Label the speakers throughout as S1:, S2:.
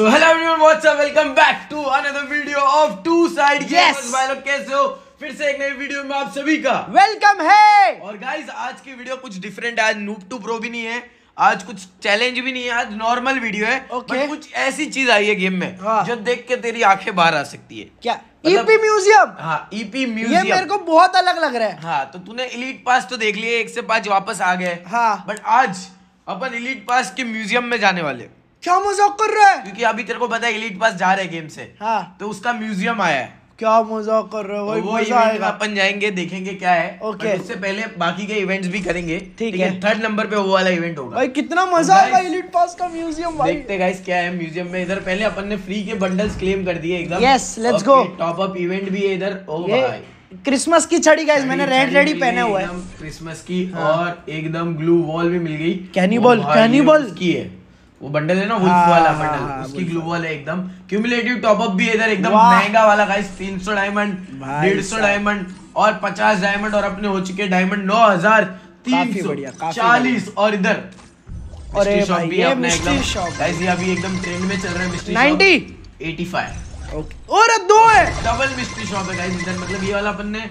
S1: So hello everyone what's up welcome back to another video of to side
S2: Yes.
S1: भाई लोग कैसे हो? फिर से एक नई वीडियो में आप सभी का।
S2: वेलकम है
S1: और गाइस आज की वीडियो कुछ डिफरेंट है। आज नूप टू प्रो भी नहीं है। आज कुछ चैलेंज भी नहीं है। आज नॉर्मल वीडियो है।
S2: Okay.
S1: कुछ ऐसी चीज़ आई है गेम में
S2: हाँ।
S1: जो देख के तेरी आँखें बाहर आ सकती है।
S2: क्या?
S1: मतलब-
S2: ईपी म्यूज़ियम
S1: हाँ ईपी म्यूज़ियम
S2: ये मेरे को बहुत अलग लग रहा है।
S1: हाँ तो तूने इलीट पास तो देख लिए एक से पाँच वापस आ गए।
S2: हाँ।
S1: बट आज अपन इलीट पास के म्यूज़ियम में जाने वाले।
S2: क्या मज़ाक कर रहा है?
S1: क्योंकि अभी तेरे को पता है इलीट पास जा रहे गेम से।
S2: हाँ।
S1: तो उसका म्यूज़ियम आया है।
S2: क्या मज़ाक कर रहे हो भाई?
S1: वो
S2: मज़ा आएगा।
S1: अपन जाएँगे देखेंगे क्या है।
S2: Okay.
S1: But उससे पहले बाकी के इवेंट्स भी करेंगे।
S2: ठीक है।
S1: थर्ड नंबर पे वो वाला इवेंट होगा।
S2: भाई कितना मज़ा आएगा इलीट पास का म्यूज़ियम भाई।
S1: देखते गाइस क्या है म्यूज़ियम में। इधर पहले अपन ने फ्री के बंडल्स क्लेम कर दिए एकदम।
S2: Yes, let's go.
S1: Top up event भी है इधर। ओ भाई।
S2: क्रिसमस की छड़ी गाइस मैंने रेड रेड ही पहने हुआ है।
S1: क्रिसमस की और एकदम ग्लू वॉल भी मिल गई। भाई, ये
S2: cannibal।
S1: है। वो बंडल है ना वुल्फ
S2: हाँ,
S1: वाला
S2: हाँ,
S1: बंडल
S2: हाँ,
S1: उसकी ग्लू वॉल। है एकदम। क्यूमुलेटिव टॉप अप भी है इधर एकदम महँगा वाला गाइस 300 डायमंड 150 डायमंड और 50 डायमंड और अपने हो चुके डायमंड 9000
S2: काफ़ी बढ़िया, काफ़ी
S1: 40 और इधर।
S2: अरे
S1: mystery shop भी है अपना एकदम। गाइस ये अभी एकदम ट्रेंड में चल रहा है मिस्ट्री
S2: 90
S1: 85
S2: ओके। और दो है।
S1: डबल मिस्ट्री शॉप है गाइस इधर। मतलब ये वाला अपन ने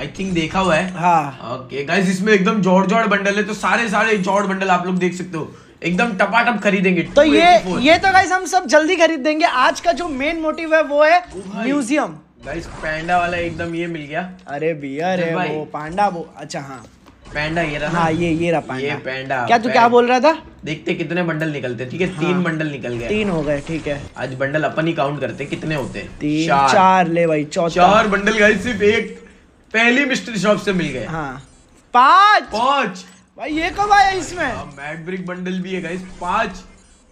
S1: आई थिंक देखा हुआ है।
S2: हाँ।
S1: ओके गाइस इसमें एकदम जॉर्ड जॉर्ड बंडल है तो सारे सारे जॉर्ड बंडल आप लोग देख सकते हो। एकदम टपाटप खरीदेंगे।
S2: तो ये ये तो गाइस हम सब जल्दी खरीद देंगे। आज का जो मेन मोटिव है वो है म्यूज़ियम
S1: गाइस पैंडा वाला एकदम ये मिल गया।
S2: अरे भैया रे
S1: भाई।
S2: वो पांडा वो अच्छा हाँ।
S1: पैंडा ये रहा।
S2: हाँ ये ये रहा पांडा
S1: ये पैंडा
S2: क्या तू क्या बोल रहा था?
S1: देखते कितने बंडल निकलते ठीक है? हाँ, तीन बंडल निकल गए।
S2: तीन हो गए ठीक है।
S1: आज बंडल अपन ही काउंट करते कितने होते? हैं
S2: तीन चार, चार ले भाई चौथा।
S1: चार बंडल गाइस सिर्फ़ एक। पहली मिस्ट्री शॉप से मिल गए।
S2: हाँ। पाँच!
S1: पाँच।
S2: भाई ये कब आया इसमें?
S1: मैड ब्रिक बंडल भी है गाइस पाँच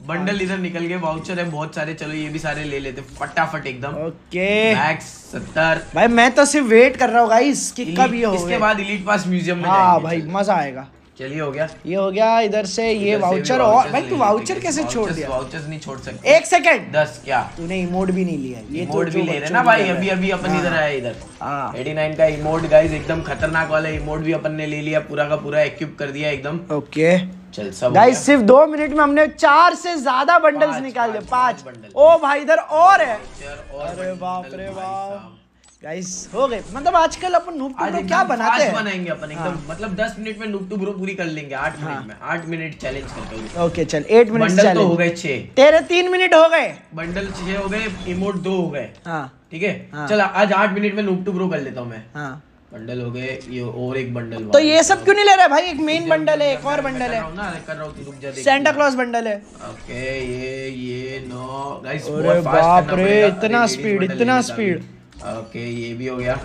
S1: बंडल इधर निकल गए. वाउचर है बहुत सारे. चलो ये भी सारे ले लेते फटाफट एकदम.
S2: ओके.
S1: मैक्स सत्तर.
S2: भाई मैं तो सिर्फ़ वेट कर रहा हूँ गाइस कि कब ये हो
S1: इसके बाद इलीट पास म्यूज़ियम में
S2: हाँ भाई मज़ा आएगा।
S1: चलिए हो गया।
S2: ये हो गया इधर से ये वाउचर और भाई तू वाउचर कैसे छोड़ दिया?
S1: vouchers नहीं छोड़ सकते।
S2: एक सेकंड
S1: दस क्या?
S2: तूने इमोट भी नहीं लिया ये तो
S1: इमोट भी ले रहे ना भाई अभी अभी अपन
S2: हाँ।
S1: इधर आए इधर।
S2: हाँ।
S1: 89 का इमोट गाइस एकदम खतरनाक वाला इमोट भी अपन ने ले लिया पूरा का पूरा एक्यूप कर दिया एकदम।
S2: ओके।
S1: चल सब
S2: गाइस सिर्फ़ दो मिनट में हमने चार से ज़्यादा बंडल्स निकाल दिए
S1: पाँच, bundle।
S2: ओ भाई इधर और है। अरे बाप रे बाप। गाइस हो गए। मतलब आजकल अपन नूब
S1: आज
S2: टू
S1: एकदम
S2: क्या बनाते हैं?
S1: बनाएँगे अपन एकदम मतलब 10 मिनट में नूब टू ब्रो पूरी कर लेंगे 8
S2: हाँ।
S1: मिनट में 8 मिनट चैलेंज करते हुए।
S2: ओके चल एट मिनट
S1: बंडल तो हो गए 6
S2: तेरे तीन मिनट हो गए।
S1: बंडल 6 हो गए इमोट 2 हो गए।
S2: हाँ।
S1: ठीक है?
S2: हाँ।
S1: चल आज 8 मिनट में नूब टू ब्रो कर लेता हूँ मैं।
S2: हाँ।
S1: बंडल हो गए ये और एक बंडल
S2: तो ये सब क्यों नहीं ले रहे भाई? एक मेन बंडल है एक और बंडल है।
S1: ना कर रहा हूँ तू रुक जा देख
S2: सेंटा क्लॉज बंडल है।
S1: ओके ये ये नो गाइस
S2: अरे बाप रे, इतना स्पीड इतना speed।
S1: ओके ये भी हो गया।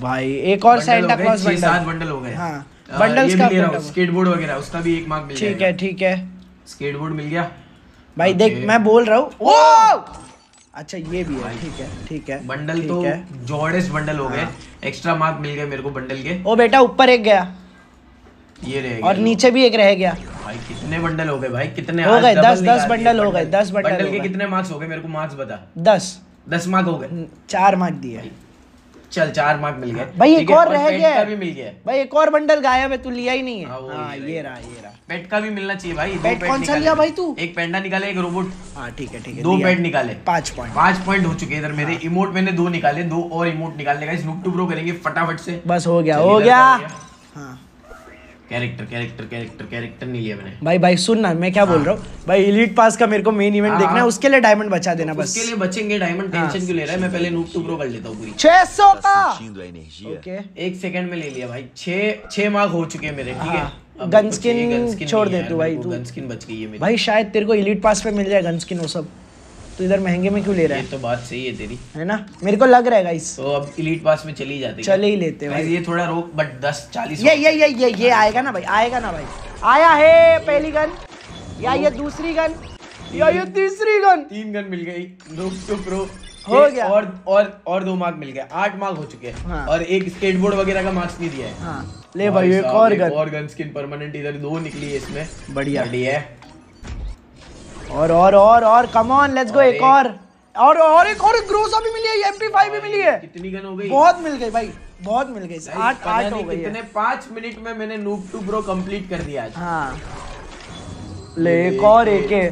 S2: भाई एक और सेंटा क्लॉज
S1: छह सात
S2: बंडल
S1: बंडल हो गए।
S2: हाँ,
S1: ये
S2: का
S1: ले हूँ। स्केटबोर्ड वगैरह उसका भी एक मार्क मिल गया
S2: ठीक है ठीक है।
S1: स्केटबोर्ड मिल गया।
S2: भाई देख मैं बोल रहा हूँ। ओ अच्छा ये भी है ठीक है ठीक है
S1: बंडल तो
S2: है।
S1: जॉर्डेस बंडल हो गए।
S2: हाँ।
S1: एक्स्ट्रा मार्क मिल गए मेरे को बंडल के।
S2: ओ बेटा ऊपर एक गया।
S1: ये रह गए
S2: और नीचे भी एक रह गया।
S1: भाई कितने बंडल हो गए भाई कितने
S2: हो गए, दस- दस बंडल हो गए, दस बंडल
S1: बंडल के कितने मार्क्स हो गए मेरे को मार्क्स बता।
S2: दस।
S1: दस मार्क हो गए।
S2: चार मार्क दिए।
S1: चल चार मार्क मिल गए।
S2: भाई, एक और रह गया
S1: भी मिल गया
S2: भाई एक और बंडल गायब है तू लिया ही नहीं है।
S1: हाँ,
S2: हाँ
S1: ये रहा,
S2: ये रहा।
S1: पेट का भी मिलना चाहिए भाई
S2: पेट कौन सा। लिया भाई तू?
S1: एक पेंडा निकाले एक रोबोट
S2: हाँ ठीक है ठीक है
S1: दो पेट निकाले।
S2: पाँच पॉइंट
S1: पाँच पॉइंट हो चुके हैं इधर मेरे।
S2: हाँ।
S1: इमोट मैंने दो निकाले दो और इमोट निकालने का। स्नूप टू ब्रो करेंगे फटाफट से।
S2: बस हो गया हो
S1: हो गया।
S2: हाँ।
S1: कैरेक्टर कैरेक्टर कैरेक्टर कैरेक्टर नहीं लिया मैंने।
S2: भाई भाई सुन ना मैं क्या बोल रहा हूँ? भाई इलीट पास का मेरे को मेन इवेंट
S1: हाँ,
S2: देखना है
S1: हाँ।
S2: उसके लिए डायमंड बचा देना बस।
S1: उसके लिए बचेंगे डायमंड
S2: हाँ।
S1: टेंशन क्यों ले रहा है? मैं पहले नूप टू ब्रो कर लेता हूँ पूरी।
S2: छह सौ का. ओके
S1: एक सेकंड में ले लिया भाई। छह छह मार्क हो चुके हैं मेरे ठीक है?
S2: हाँ। गन स्किन छोड़
S1: है
S2: दे तू भाई, तू।
S1: गन स्किन बच गई है मेरी।
S2: भाई शायद तेरे को इलीट पास पे मिल जाए गन स्किन वो सब। तो इधर महँगे में क्यों ले रहा
S1: ये
S2: है
S1: तो बात सही है तेरी।
S2: है ना? मेरे को लग रहा है गाइस
S1: तो अब इलीट पास में चली जाते
S2: चले ही लेते
S1: भाई। ये थोड़ा रोक बट दस चालीस
S2: ये ये ये ये ये आएगा ना भाई आएगा ना भाई। आया है पहली गन या ये दूसरी गन या ये तीसरी गन
S1: तीन गन मिल गई प्रो
S2: हो गया।
S1: और और और दो मार्क मिल गए। आठ मार्क हो चुके हैं।
S2: हाँ।
S1: और एक स्केटबोर्ड वगैरह का मार्क्स नहीं दिया है।
S2: हाँ। ले भाई एक और गन
S1: और गन स्किन परमानेंट इधर दो निकली है इसमें।
S2: बढ़िया।
S1: बढ़िया है?
S2: और और और और कम ऑन लेट्स गो एक और। और और एक और ग्रोसा भी मिली है एमपी5 भी मिली है।
S1: कितनी गन हो गई?
S2: बहुत मिल गई भाई बहुत मिल गई। आठ आठ हो गई
S1: कितने पाँच मिनट में मैंने नूब टू प्रो कंप्लीट कर दिया आज।
S2: हाँ। ले एक और एक है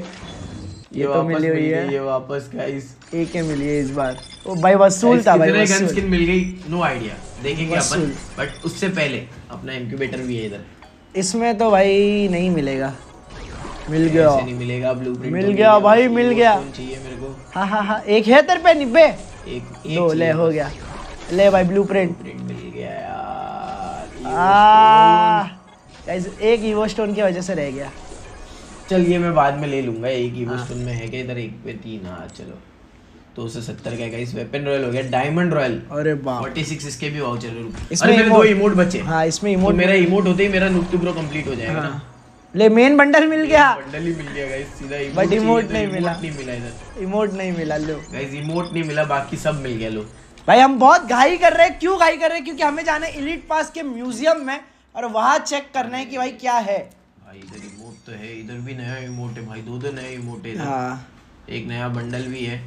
S2: ये तो मिली हुई है।
S1: ये वापस गाइस
S2: एक ही मिली है इस बार। ओ भाई वसूल था भाई
S1: कितने गन
S2: वसूल।
S1: स्किन मिल गई? नो आइडिया देखेंगे अपन। बट उससे पहले अपना इंक्यूबेटर भी है इधर।
S2: इसमें तो भाई नहीं मिलेगा। मिल गया।
S1: नहीं मिलेगा ब्लूप्रिंट
S2: मिल गया भाई, मिल गया।
S1: चाहिए मेरे को।
S2: हाँ हाँ हाँ एक है तेरे पे निब्बे?
S1: एक
S2: दो ले हो गया। ले भाई ब्लू प्रिंट
S1: प्रिंट मिल गया यार।
S2: एक ईवो स्टोन की वजह से रह गया।
S1: चल ये मैं बाद में ले लूँगा। एक ही
S2: हाँ।
S1: स्टोन में है क्या? इधर एक पे तीन हाँ चलो। दो सौ सत्तर का गाइस वेपन रॉयल हो गया। डायमंड रॉयल
S2: अरे बाप।
S1: 46 इसके भी वाउचर रुक
S2: इसमें
S1: अरे मेरे दो इमोट बचे।
S2: हाँ इसमें
S1: तो
S2: इमोट
S1: मेरा इमोट होते ही मेरा नुक टू प्रो कंप्लीट हो जाएगा ना।
S2: हाँ। ले मेन बंडल मिल गया।
S1: बंडल ही मिल गया गाइस सीधा चाहिए
S2: emote
S1: तो
S2: नहीं मिला।
S1: नहीं मिला इधर।
S2: इमोट नहीं मिला लो।
S1: गाइस इमोट नहीं मिला बाकी सब मिल गया लो।
S2: भाई हम बहुत घाई कर रहे हैं। क्यों घाई कर रहे हैं? क्योंकि हमें जाना है इलीट पास के म्यूज़ियम में और वहाँ चेक करना है कि भाई क्या है।
S1: भाई इधर इमोट तो है इधर भी नया इमोट है भाई दो दो नए इमोट है
S2: हाँ।
S1: एक नया बंडल भी है।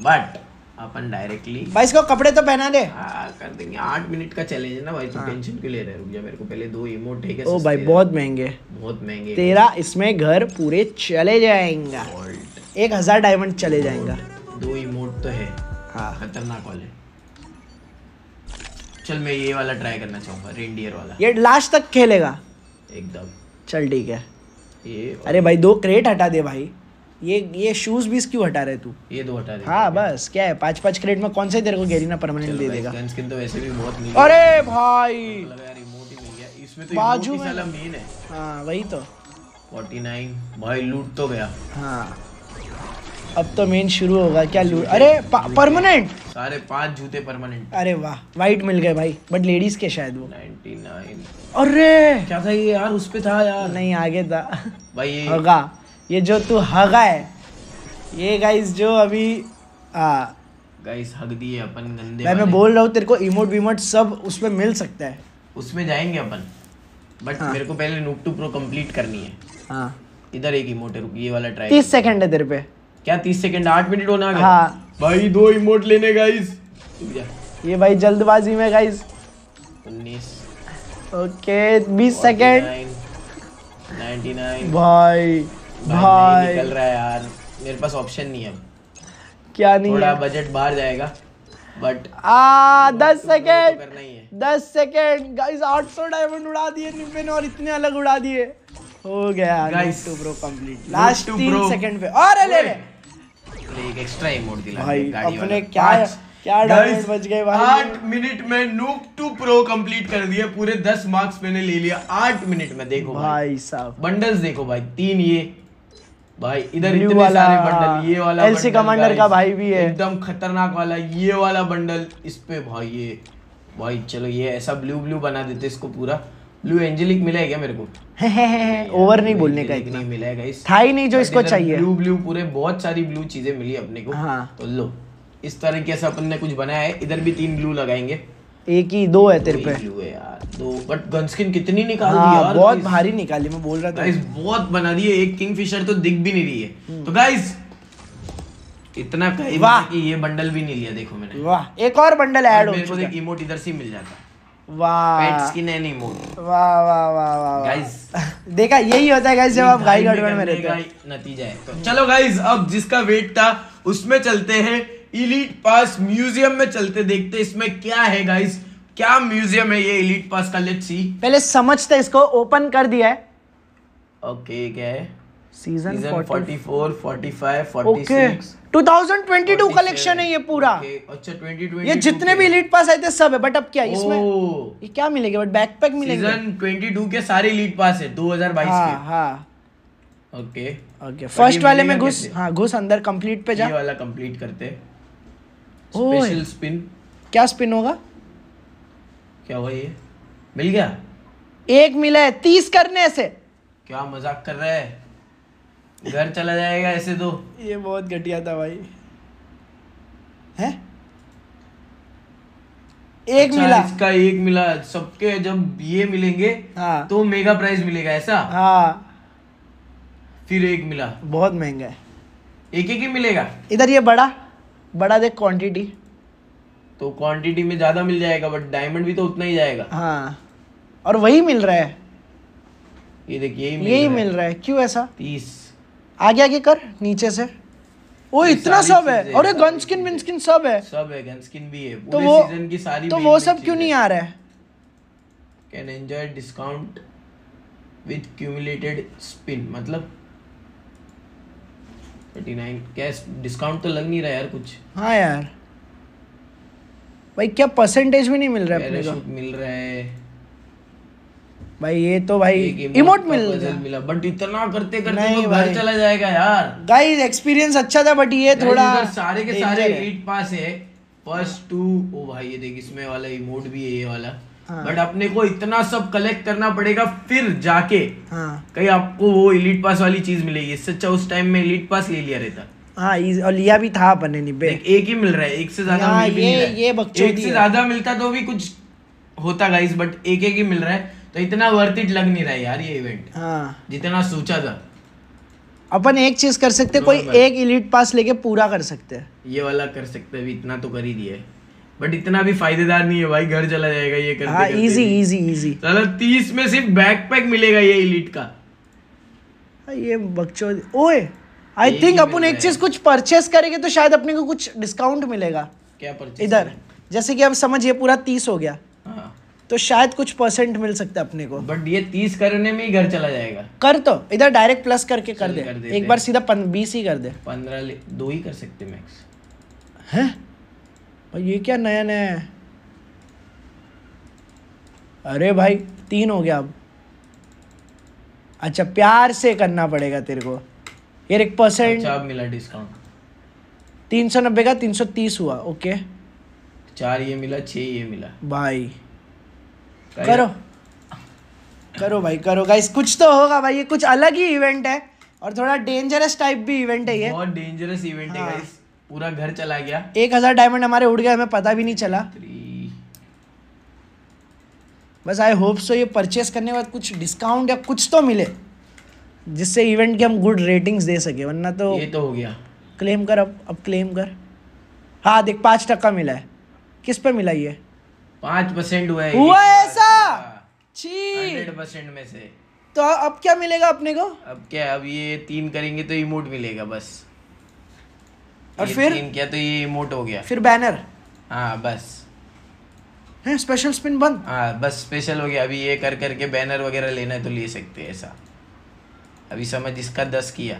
S1: बट अपन डायरेक्टली
S2: भाई इसको कपड़े तो पहना दे।
S1: हाँ कर देंगे। आठ मिनट का चैलेंज है ना भाई तू टेंशन क्यों ले रहा है? रुक जा मेरे को पहले दो इमोट है
S2: हाँ। ओ भाई बहुत महँगे।
S1: बहुत महँगे।
S2: तेरा इसमें घर पूरे चले जाएँगा। एक हज़ार डायमंड चले जाएँगा।
S1: दो इमोट तो है।
S2: हाँ।
S1: खतरनाक वाले। चल मैं ये वाला ट्राई करना चाहूँगा रेंडियर वाला।
S2: ये लास्ट तक खेलेगा।
S1: एकदम।
S2: चल ठीक है।
S1: ये
S2: अरे भाई दो क्रेट हटा दे भाई। ये ये शूज़ भी क्यों हटा रहे तू?
S1: ये दो हटा दे।
S2: हाँ बस क्या है पाँच पाँच क्रेट में कौन से तेरे को गेरीना परमानेंट दे देगा?
S1: स्किन तो वैसे भी बहुत मिल।
S2: अरे भाई!
S1: ही गया। इसमें तो
S2: बाजू में-
S1: साला मेन है।
S2: हाँ वही तो।
S1: 49 भाई लूट तो गया।
S2: हाँ। अब तो मेन शुरू होगा। क्या लूट अरे परमानेंट
S1: सारे पाँच जूते परमानेंट
S2: अरे वाह वाइट मिल गए भाई। बट लेडीज़ के शायद वो।
S1: 99
S2: अरे!
S1: क्या था ये यार? उस पे था यार।
S2: नहीं आगे था।
S1: भाई
S2: हगा। ये जो तू हगा है ये गाइस जो अभी हाँ
S1: गाइस हक दिए अपन गंदे
S2: भाई मैं बोल रहा हूँ तेरे को इमोट विमोट सब उसमें मिल सकता है।
S1: उसमें जाएँगे अपन। बट
S2: हाँ।
S1: मेरे को पहले नूप टू प्रो कंप्लीट करनी है।
S2: हाँ।
S1: इधर एक इमोट है रुक ये वाला ट्राई
S2: तीस सेकंड है। तेरे पे।
S1: क्या तीस सेकंड आठ मिनट होना है
S2: हाँ।
S1: भाई दो इमोट लेने गाइस
S2: ये भाई जल्दबाजी में गाइस
S1: उन्नीस।
S2: ओके बीस सेकंड
S1: 99
S2: नाइन।
S1: भाई।
S2: भाई
S1: निकल रहा है यार। मेरे पास ऑप्शन नहीं है
S2: क्या नहीं
S1: थोड़ा बजट बाहर जाएगा बट
S2: आ दस सेकंड
S1: है
S2: दस सेकंड गाइस 800 डायमंड उड़ा दिए निब्बे ने और इतने अलग उड़ा दिए। हो गया
S1: Guys,
S2: two bro complete last तीन. सेकंड पे। और ले ले।
S1: एक एक्स्ट्रा इमोट दिला
S2: भाई, अपने क्या- क्या डायमंड बच गए भाई।
S1: आठ मिनट में नूक टू प्रो कंप्लीट कर दिया पूरे दस मार्क्स मैंने ले लिया आठ मिनट में देखो भाई।
S2: साहब।
S1: बंडल्स देखो भाई तीन ये। भाई इधर इतने
S2: वाला,
S1: सारे बंडल ये वाला
S2: LC
S1: bundle,
S2: Commander
S1: guys,
S2: का भाई भी है।
S1: एकदम खतरनाक वाला ये वाला बंडल इस पे भाई ये भाई चलो ये ऐसा ब्लू ब्लू बना देते इसको पूरा। ब्लू एंजेलिक मिला है क्या मेरे को?
S2: ओवर नहीं बोलने का इतना।
S1: मिला है गाइस
S2: था ही नहीं जो इसको चाहिए।
S1: ब्लू ब्लू पूरे बहुत सारी ब्लू चीज़ें मिली अपने को।
S2: हाँ।
S1: तो लो इस तरीके से अपन ने कुछ बनाया है। इधर भी तीन ब्लू लगाएँगे।
S2: एक ही दो है तेरे पे।
S1: यार दो। बट गन स्किन कितनी निकाल दी
S2: हाँ
S1: यार
S2: बहुत भारी निकाली मैं बोल रहा था।
S1: गाइस बहुत बना एक किंगफिशर तो दिख भी नहीं रही है। तो गाइस इतना कहीं। कि ये बंडल भी नहीं लिया देखो मैंने।
S2: वाह एक और बंडल ऐड हो
S1: मेरे को
S2: है।
S1: इमोट इधर से मिल जाता। पेट
S2: वाह
S1: स्किन एंड इमोट
S2: वाह वाह वाह वाह।
S1: Guys,
S2: देखा यही होता है गाइस जब आप
S1: ढाई
S2: गड़बड़ में रहते हो।
S1: नतीजा है। तो चलो गाइस अब जिसका वेट था उसमें चलते हैं। इलीट पास म्यूज़ियम में चलते देखते इसमें क्या है गाइस क्या म्यूज़ियम है ये इलीट पास का? लेट्स सी
S2: पहले समझते इसको ओपन कर दिया है।
S1: ओके क्या है?
S2: सीज़न
S1: सीज़न 44 45
S2: ओके
S1: 46
S2: 2022 कलेक्शन है ये पूरा।
S1: अच्छा 2020
S2: ये जितने भी लीड पास आए थे सब है बट अब क्या इसमें ये क्या मिलेगा? बट बैकपैक मिलेंगे।
S1: सीज़न 22 के सारे लीड पास है 2022
S2: हाँ
S1: के।
S2: हाँ।
S1: ओके
S2: ओके फ़र्स्ट वाले में घुस? हाँ घुस अंदर कंप्लीट पे जा।
S1: ये वाला कंप्लीट करते
S2: ओए।
S1: स्पेशल स्पिन
S2: क्या स्पिन होगा?
S1: क्या हुआ ये? मिल गया?
S2: एक मिला है तीस करने से।
S1: क्या मज़ाक कर रहा है? घर चला जाएगा ऐसे तो।
S2: ये बहुत घटिया था भाई। है? एक
S1: अच्छा,
S2: मिला।
S1: इसका एक मिला। सबके जब ये मिलेंगे
S2: हाँ।
S1: तो मेगा प्राइज मिलेगा ऐसा?
S2: हाँ।
S1: फिर एक मिला।
S2: बहुत महँगा है।
S1: एक एक ही मिलेगा?
S2: इधर ये बड़ा। बड़ा देख क्वांटिटी
S1: तो क्वांटिटी में ज़्यादा मिल जाएगा बट डायमंड भी तो उतना ही जाएगा।
S2: हाँ और वही मिल रहा है।
S1: ये देखिए यही मिल
S2: यही
S1: मिल
S2: रहा है। क्यों ऐसा?
S1: तीस।
S2: आगे आगे कर नीचे से।
S1: ये
S2: इतना सब है।
S1: सारी
S2: गन स्किन विन स्किन सब है।
S1: सब है गन स्किन भी है।
S2: तो वो
S1: सीज़न की सारी
S2: तो वो सब क्यों नहीं आ रहा है?
S1: Can enjoy discount with cumulated spin मतलब 39 क्या डिस्काउंट तो लग नहीं रहा यार कुछ।
S2: हाँ यार। भाई क्या परसेंटेज भी नहीं मिल रहा है अपने को?
S1: मिल रहा है।
S2: भाई ये तो भाई इमोट मिल
S1: मिला। बट इतना करते करते
S2: नहीं
S1: तो घर चला जाएगा यार।
S2: गाइस एक्सपीरियंस अच्छा था बट ये थोड़ा
S1: सारे के सारे
S2: danger
S1: पास है। फ़र्स्ट टू ओ भाई ये देख इसमें वाला इमोट भी है ये वाला।
S2: हाँ।
S1: बट अपने को इतना सब कलेक्ट करना पड़ेगा फिर जाके
S2: हाँ।
S1: कहीं आपको वो एलीट पास वाली चीज़ मिलेगी। इससे अच्छा उस टाइम में एलीट पास ले लिया रहता।
S2: हाँ और लिया भी था अपन ने
S1: एक ही मिल रहा है एक से ज़्यादा
S2: हाँ,
S1: मिल
S2: ये-। ये
S1: एक से ज़्यादा मिलता तो भी कुछ होता गाइस बट एक एक ही मिल रहा है। तो इतना वर्थ इट लग नहीं रहा है यार ये इवेंट
S2: हाँ।
S1: जितना सोचा था।
S2: अपन एक चीज़ कर सकते कोई एक इलीट पास लेके पूरा कर सकते हैं।
S1: ये वाला कर सकते हैं इतना तो कर ही दिया है। बट इतना भी फायदेदार नहीं है भाई घर चला जाएगा ये करते
S2: हाँ इजी इजी इजी
S1: चलो तीस में सिर्फ़ बैकपैक मिलेगा ये इलीट का।
S2: ये बच्चों ओए आई थिंक अपन एक चीज़ कुछ परचेस करेंगे तो शायद अपने को कुछ डिस्काउंट मिलेगा।
S1: क्या परचेज
S2: इधर जैसे कि अब समझ ये पूरा तीस हो गया।
S1: हाँ।
S2: तो शायद कुछ परसेंट मिल सकता है अपने को।
S1: बट ये तीस करने में ही घर चला जाएगा।
S2: कर तो इधर डायरेक्ट प्लस करके कर दे।
S1: कर
S2: एक बार सीधा बीस ही कर दे।
S1: पंद्रह दो ही कर सकते मैक्स
S2: हैं? और ये क्या नया नया है? अरे भाई तीन हो गया अब। अच्छा प्यार से करना पड़ेगा तेरे को। यार एक परसेंट
S1: अच्छा मिला डिस्काउंट
S2: तीन सौ नब्बे का तीन सौ तीस हुआ ओके।
S1: चार ये मिला छह ये मिला।
S2: भाई। करो। करो भाई करो। गाइस कुछ तो होगा भाई ये कुछ अलग ही इवेंट है और थोड़ा डेंजरस टाइप भी इवेंट है ये।
S1: बहुत डेंजरस इवेंट है
S2: हाँ।
S1: गाइस पूरा घर चला गया।
S2: एक हज़ार डायमंड हमारे उड़ गए हमें पता भी नहीं चला। बस आई होप सो ये परचेस करने के बाद कुछ डिस्काउंट या कुछ तो मिले जिससे इवेंट की हम गुड रेटिंग्स दे सके वरना तो
S1: ये तो हो गया।
S2: क्लेम कर अब अब क्लेम कर। हाँ देख पाँच टक्का मिला है। किस पे मिला ये?
S1: पाँच परसेंट हुआ है
S2: हुआ ऐसा?
S1: हंड्रेड परसेंट में से।
S2: तो अब क्या मिलेगा अपने को?
S1: अब क्या अब ये तीन करेंगे तो इमोट मिलेगा बस।
S2: और फिर?
S1: किया तो ये इमोट हो गया।
S2: फिर बैनर
S1: हाँ बस।
S2: है स्पेशल स्पिन बंद?
S1: हाँ बस स्पेशल हो गया। अभी ये कर करके बैनर वगैरह लेना है तो ले सकते हैं ऐसा। अभी समझ इसका दस किया।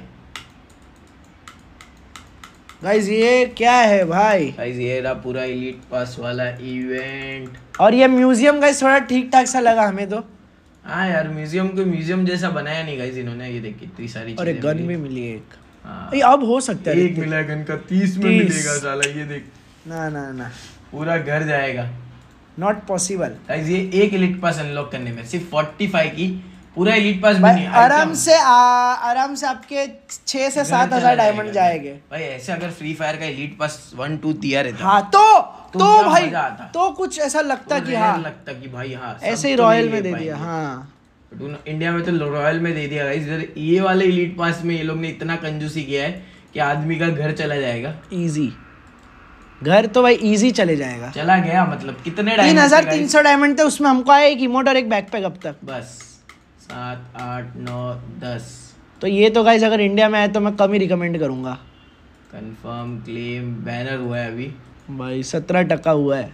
S2: गाइस ये क्या है भाई?
S1: गाइस ये रहा पूरा एलीट पास वाला इवेंट
S2: और ये म्यूज़ियम गाइस थोड़ा ठीक ठाक सा लगा हमें तो।
S1: हाँ यार म्यूज़ियम को म्यूज़ियम जैसा बनाया नहीं गाइस इन्होंने। ये देख कितनी सारी
S2: और एक गन भी मिली एक। ये अब हो सकता है
S1: एक मिला गन का तीस में मिलेगा साला ये देख।
S2: ना ना ना।
S1: पूरा घर जाएगा।
S2: नॉट पॉसिबल
S1: गाइस ये एक एलिट पास अनलॉक करने में सिर्फ़ 45 की पूरा एलिट पास भी नहीं
S2: आराम से आ, आराम से आपके छह से सात हज़ार डायमंड जाएँगे।
S1: भाई ऐसे अगर फ्री फायर का एलिट पास वन टू दिया रहता
S2: हाँ तो
S1: तो
S2: तो भाई तो कुछ ऐसा लगता
S1: तो
S2: कि हाँ।
S1: लगता कि भाई हाँ
S2: ऐसे ही
S1: तो
S2: रॉयल में दे दिया। हाँ।
S1: इंडिया में तो रॉयल में दे दिया गाइस इधर ये वाले एलिट पास में ये लोग ने इतना कंजूसी किया है कि आदमी का घर चला जाएगा।
S2: इजी घर तो भाई इजी चले जाएगा।
S1: चला गया मतलब कितने
S2: तीन हज़ार तीन सौ डायमंड थे उसमें हमको आया एक इमोट और एक बैकपैक अब तक।
S1: बस सात आठ नौ दस।
S2: तो ये तो गाइज़ अगर इंडिया में आए तो मैं कम ही रिकमेंड करूँगा।
S1: कंफर्म क्लेम बैनर हुआ है अभी।
S2: भाई सत्रह टका हुआ है।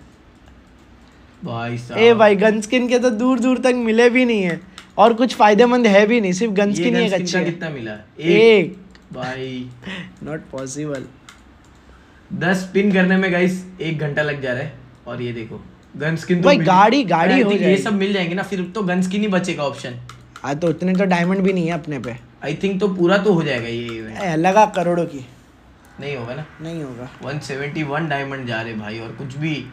S1: भाई साहब।
S2: ए भाई गन स्किन के तो दूर दूर तक मिले भी नहीं है। और कुछ फ़ायदेमंद है भी नहीं सिर्फ़ गन
S1: ये
S2: स्किन ही एक अच्छी है।
S1: कितना मिला?
S2: एक।
S1: भाई।
S2: नॉट पॉसिबल
S1: दस पिन करने में गाइस एक घंटा लग जा रहा है। और ये देखो गन स्किन
S2: भाई, गाड़ी- गाड़ी हो
S1: ये सब मिल जाएँगे ना फिर तो गन स्किन ही बचेगा ऑप्शन
S2: हाँ तो उतने तो डायमंड भी नहीं है अपने पे।
S1: आई थिंक तो पूरा तो हो जाएगा ये।
S2: लगा करोड़ों की।
S1: नहीं होगा ना?
S2: नहीं होगा।
S1: 171 डायमंड जा रहे भाई और कुछ भी।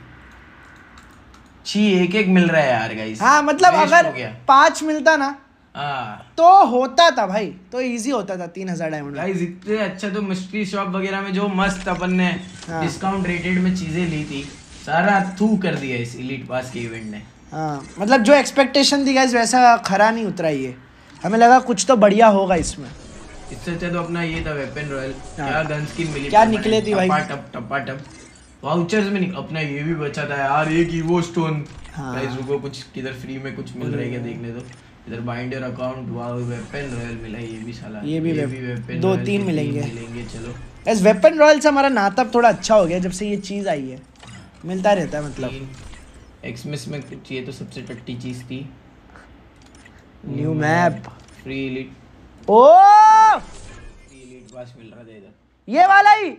S1: छी एक एक मिल रहा है यार गाइस
S2: हाँ मतलब अगर पाँच मिलता ना
S1: हाँ।
S2: तो होता था भाई तो इजी होता था तीन हज़ार डायमंड
S1: गाइस इतने अच्छा तो मिस्ट्री शॉप वगैरह में जो मस्त अपन ने
S2: हाँ।
S1: डिस्काउंट रेटेड में चीज़ें ली थी सारा थू कर दिया इस इलीट पास के इवेंट ने।
S2: हाँ मतलब जो एक्सपेक्टेशन थी गाइज़ वैसा खरा नहीं उतरा ये। हमें लगा कुछ तो बढ़िया होगा इसमें।
S1: इससे अच्छा तो अपना ये था वेपन रॉयल
S2: हाँ।
S1: क्या गन स्किन मिली
S2: क्या निकले थी भाई?
S1: टप टपा टप वाउचर्स में निक अपना ये भी बचा था यार एक ईवो स्टोन
S2: हाँ।
S1: गाइस रुको कुछ किधर फ्री में कुछ मिल रहा है क्या देखने दो? इधर bind your account wow weapon royal मिला ये भी साला
S2: ये भी वेप-
S1: weapon
S2: दो तीन मिलेंगे।
S1: मिलेंगे चलो।
S2: इस वेपन रॉयल से हमारा नाता अब थोड़ा अच्छा हो गया जब से ये चीज़ आई है। मिलता रहता है मतलब।
S1: एक्समिस में कुछ ये तो सबसे टट्टी चीज़ थी।
S2: न्यू मैप
S1: फ्री एलिट
S2: ओ!
S1: फ्री एलिट पास मिल रहा था इधर।
S2: ये वाला ही!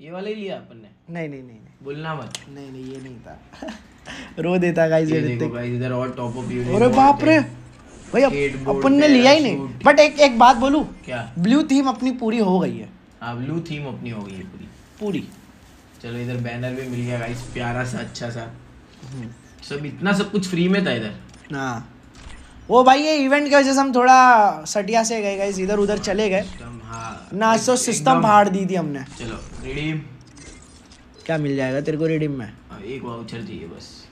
S1: ये वाला ही लिया अपन ने?
S2: नहीं नहीं नहीं
S1: बोलना मत।
S2: नहीं नहीं ये नहीं था। रो देता गाइस
S1: ये
S2: ये
S1: देखो गाइस इधर और टॉप अप
S2: अरे बाप रे! भाई अपन ने लिया ही नहीं। बट एक एक बात बोलूँ?
S1: क्या?
S2: ब्लू थीम अपनी पूरी हो गई है।
S1: हाँ ब्लू थीम अपनी हो गई है पूरी।
S2: पूरी।
S1: चलो इधर बैनर भी मिल गया गाइस प्यारा सा अच्छा सा। सब इतना सब कुछ फ्री में था इधर।
S2: हाँ। वो भाई ये इवेंट की वजह से हम थोड़ा सटिया से गए गाइस इधर उधर चले गए।
S1: हाँ।
S2: ना तो सिस्टम फाड़ दी थी हमने।
S1: चलो। रिडीम
S2: क्या मिल जाएगा तेरे को रिडीम में?
S1: हाँ, एक वाउचर चाहिए बस।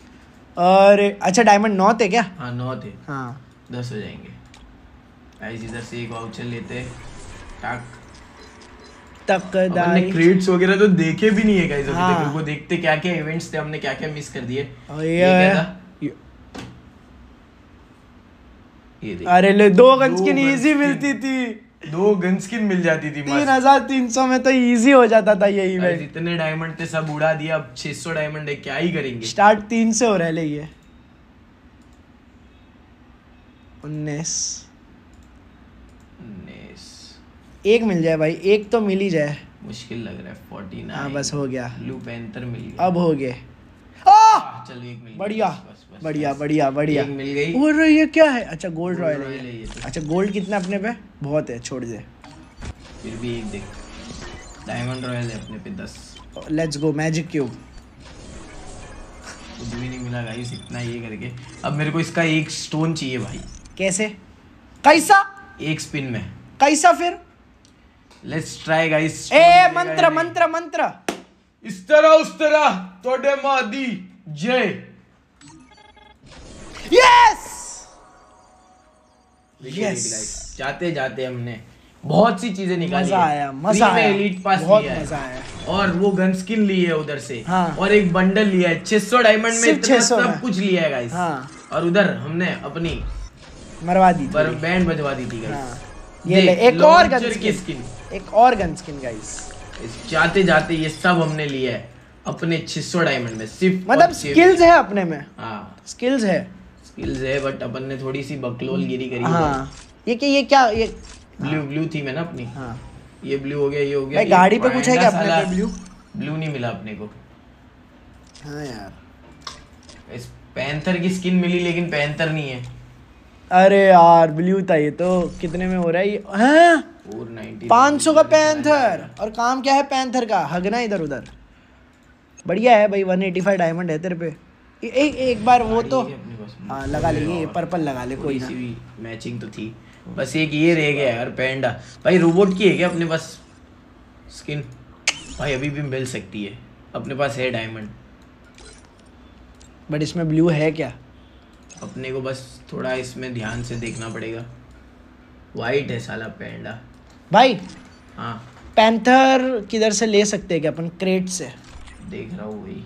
S2: अरे अच्छा डायमंड नौ थे क्या?
S1: हाँ नौ थे।
S2: हाँ।
S1: दस हो जाएँगे। गाइस इधर से एक वाउचर लेते हैं। टाक।
S2: तक
S1: अपन ने वगैरह तो देखे भी नहीं है गाइस अभी
S2: हाँ।
S1: तक वो देखते क्या क्या इवेंट्स थे हमने क्या क्या मिस कर दिए। ये
S2: ये
S1: क्या
S2: है
S1: था? ये
S2: अरे ले दो
S1: दो
S2: स्किन इजी मिलती थी।
S1: दो गन स्किन मिल जाती थी
S2: तीन हज़ार तीन सौ में तो इजी हो जाता था ये
S1: गाइस
S2: इवेंट
S1: इतने डायमंड थे सब उड़ा दिया अब 600 डायमंड है क्या ही करेंगे?
S2: स्टार्ट तीन से हो रहा है ये। उन्नीस।
S1: उन्नीस।
S2: एक मिल जाए भाई एक तो मिल ही जाए।
S1: मुश्किल लग रहा है फोर्टी
S2: हाँ बस हो गया।
S1: ब्लू पैंथर मिल गया।
S2: अब हो गए। बढ़िया।
S1: बस, बस,
S2: बढ़िया बढ़िया बढ़िया।
S1: मिल गई।
S2: और ये क्या है? अच्छा गोल्ड रॉयल है।
S1: है तो।
S2: अच्छा गोल्ड कितना अपने पे? बहुत है छोड़ दे।
S1: फिर भी एक देख। डायमंड रॉयल है अपने पे दस।
S2: लेट्स गो मैजिक क्यूब
S1: कुछ भी नहीं मिला गाइस इतना ये करके। अब मेरे को इसका एक स्टोन चाहिए भाई।
S2: कैसे? कैसा?
S1: एक स्पिन में।
S2: कैसा फिर?
S1: लेट्स ट्राई गाइस
S2: ए मंत्र मंत्र मंत्र।
S1: इस तरह उस तरह। तोड़े मादी। जय।
S2: यस
S1: guys, जाते जाते हमने बहुत सी चीज़ें निकाली
S2: मज़ा आया मज़ा आया।
S1: एलिट पास
S2: बहुत
S1: लिया
S2: मज़ा आया।
S1: और वो गन स्किन ली है उधर से।
S2: हाँ।
S1: और एक बंडल लिया है। 600 डायमंड में इतना सब कुछ लिया है गाइस
S2: हाँ।
S1: और उधर हमने अपनी
S2: मरवा दी
S1: पर बैंड बजवा दी थी गाइस
S2: हाँ। ये एक और गन स्किन
S1: स्किन
S2: एक और गन स्किन गाइस
S1: जाते जाते ये सब हमने लिया है अपने 600 डायमंड में सिर्फ़
S2: मतलब स्किल्स है अपने में।
S1: हाँ।
S2: स्किल्स है।
S1: स्किल्स है बट अपन ने थोड़ी सी बकलोल गिरी करी
S2: हाँ। ये क्या ये क्या ये
S1: ब्लू ब्लू थीम है ना अपनी।
S2: हाँ।
S1: ये ब्लू हो गया ये हो गया
S2: भाई गाड़ी पे कुछ है क्या अपने पे ब्लू
S1: ब्लू नहीं मिला अपने को।
S2: हाँ यार।
S1: इस पैंथर की स्किन मिली लेकिन पैंथर नहीं है।
S2: अरे यार ब्लू था ये तो। कितने में हो रहा है ये? हाँ।
S1: 490
S2: पाँच सौ का पैंथर। और काम क्या है पैंथर का? हगना इधर उधर। बढ़िया है भाई वन एटी फाइव डायमंड है तेरे पे। ए, एक एक बार वो तो
S1: में।
S2: हाँ लगा ले ये पर्पल लगा ले कोई
S1: सी भी मैचिंग तो थी। बस एक ये रह गया यार पैंडा भाई रोबोट की है क्या अपने पास स्किन भाई अभी भी मिल सकती है। अपने पास है डायमंड
S2: बट इसमें ब्लू है क्या?
S1: अपने को बस थोड़ा इसमें ध्यान से देखना पड़ेगा। वाइट है साला पैंडा
S2: भाई
S1: हाँ।
S2: पैंथर किधर से ले सकते हैं क्या अपन? क्रेट से।
S1: देख रहा हूँ वही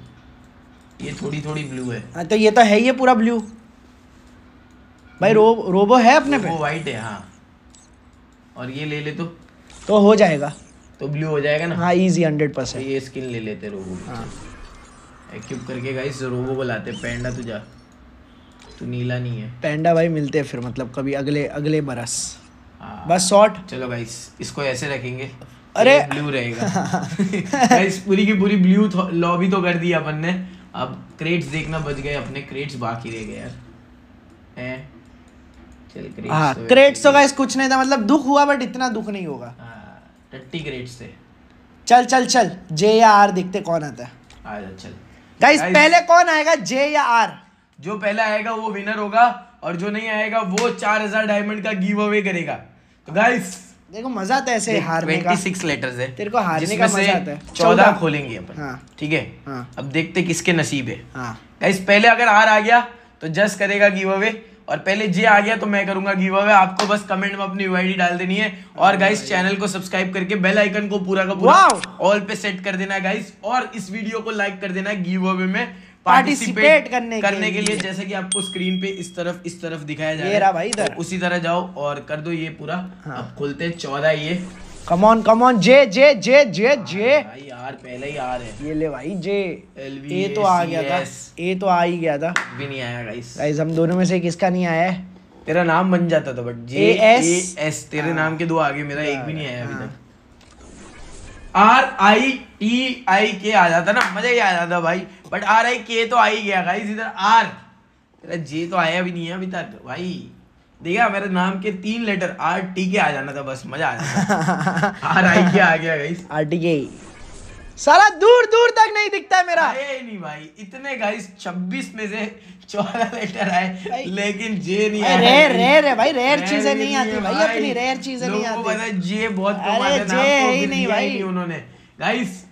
S1: ये थोड़ी थोड़ी ब्लू है।
S2: हाँ तो ये तो है ही है पूरा ब्लू भाई रो रोबो है अपने पे?
S1: वाइट है हाँ। और ये ले ले तो?
S2: तो हो जाएगा।
S1: तो ब्लू हो जाएगा ना?
S2: हाँ इजी हंड्रेड परसेंट
S1: ये स्किन ले लेते रोबो
S2: हाँ।
S1: एक्यूब करके गाइस रोबो को लाते पैंडा तू जा। तू नीला नहीं है।
S2: पैंडा भाई मिलते हैं फिर मतलब कभी अगले अगले बरस। बस शॉर्ट
S1: चलो गाइस इसको ऐसे रखेंगे।
S2: अरे!
S1: ब्लू रहेगा। गाइस पूरी की पूरी ब्लू लॉबी तो कर दी अपन ने। अब क्रेट्स देखना बच गए अपने क्रेट्स बाकी रह गए यार। हैं? चल क्रेट्स
S2: हाँ
S1: तो
S2: क्रेट्स तो गाइस कुछ नहीं था मतलब दुख हुआ बट इतना दुख नहीं होगा।
S1: हाँ टट्टी क्रेट्स थे।
S2: चल चल चल जे या आर देखते कौन आता है।
S1: आ जा चल।
S2: गाइस पहले कौन आएगा जे या आर
S1: जो पहला आएगा वो विनर होगा और जो नहीं आएगा वो चार हज़ार डायमंड का गिव अवे करेगा। तो गाइस
S2: देखो मज़ा आता है ऐसे हारने का।
S1: 26 लेटर्स है।
S2: तेरे को हारने का मज़ा आता है।
S1: 14 खोलेंगे अपन।
S2: हाँ।
S1: ठीक है?
S2: हाँ।
S1: अब देखते किसके नसीब है।
S2: हाँ।
S1: गाइस पहले अगर आर आ गया तो जस करेगा गिव अवे और पहले जे आ गया तो मैं करूँगा गिव अवे आपको बस कमेंट में अपनी यूआईडी डाल देनी है। और गाइस चैनल को सब्सक्राइब करके बेल आइकन को पूरा का पूरा ऑल पे सेट कर देना है गाइस और इस वीडियो को लाइक कर देना है गिव अवे में।
S2: Participate करने के
S1: करने के लिए। जैसे कि आपको स्क्रीन पे इस तरफ़ इस तरफ़ दिखाया जा रहा है।
S2: भाई इधर।
S1: तो उसी तरह जाओ और कर दो ये पूरा।
S2: हाँ।
S1: अब खोलते चौदह ये।
S2: कम ऑन कम ऑन जे जे जे जे जे।
S1: भाई यार पहले ही आ रहे
S2: ये ले भाई जे। ए तो आ गया था। ए तो आ ही गया था।
S1: भी नहीं आया गाइस
S2: गाइस हम दोनों में से किसका नहीं आया है।
S1: तेरा नाम बन जाता था but J
S2: AS
S1: A S तेरे नाम के दो आगे मेरा एक भी नहीं आया अभी
S2: हाँ।
S1: तक। आर आई टी आई के आ जाता ना मज़ा ही आ जाता भाई। बट आर आई के तो आ ही गया गाइस इधर आर तेरा जे तो आया भी नहीं है अभी तक भाई। देखा मेरे नाम के तीन लेटर आर टी के आ जाना था बस मज़ा आ जाता। आर आई के आ गया गाइस
S2: आरटीके साला दूर दूर तक नहीं दिखता है मेरा।
S1: ही नहीं भाई इतने गाइस 26 में से 14 लेटर आए लेकिन जे नहीं आया।
S2: रेयर रेयर है भाई रेयर चीज़ें नहीं आती भाई अपनी रेयर चीज़ें नहीं आती।
S1: पता जे बहुत कम आते
S2: जे है
S1: तो
S2: ही नहीं भाई।
S1: उन्होंने। गाइस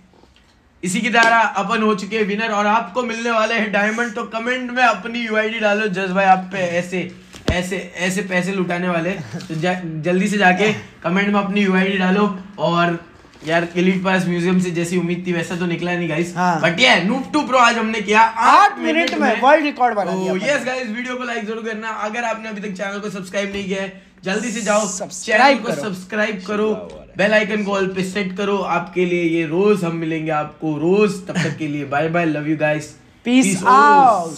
S1: इसी की तरह अपन हो चुके विनर और आपको मिलने वाले हैं डायमंड तो कमेंट में अपनी यूआईडी डालो जज भाई आप पे ऐसे ऐसे ऐसे पैसे लुटाने वाले तो जल्दी से जाके कमेंट में अपनी यूआईडी डालो और यार एलिट पास म्यूज़ियम से जैसी उम्मीद थी वैसा तो निकला नहीं गाइस
S2: हाँ।
S1: बट ये नूप टू प्रो आज हमने किया।
S2: आठ मिनट में वर्ल्ड रिकॉर्ड बना दिया
S1: तो यस गाइस वीडियो को लाइक ज़रूर करना। अगर आपने अभी तक चैनल को सब्सक्राइब नहीं किया है जल्दी से जाओ। चैनल को सब्सक्राइब करो। बेल आइकन को ऑल पे सेट करो। आपके लिए ये रोज हम मिलेंगे आपको। रोज तब तक के लिए bye bye love you guys
S2: peace out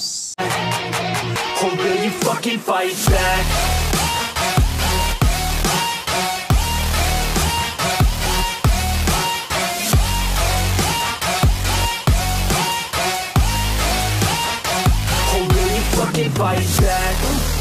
S3: fight back?